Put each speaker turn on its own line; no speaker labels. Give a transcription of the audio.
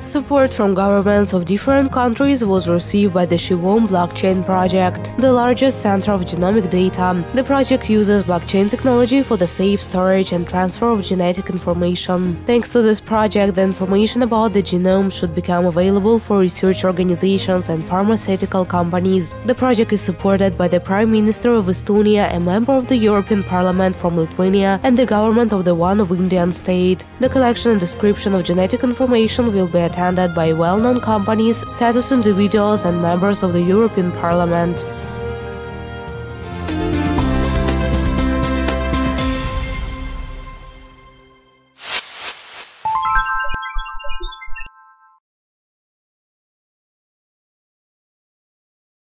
Support from governments of different countries was received by the Shivom blockchain project, the largest center of genomic data. The project uses blockchain technology for the safe storage and transfer of genetic information. Thanks to this project, the information about the genome should become available for research organizations and pharmaceutical companies. The project is supported by the Prime Minister of Estonia, a member of the European Parliament from Lithuania, and the government of the one of Indian state. The collection and description of genetic information will be attended by well-known companies, status individuals and members of the European Parliament.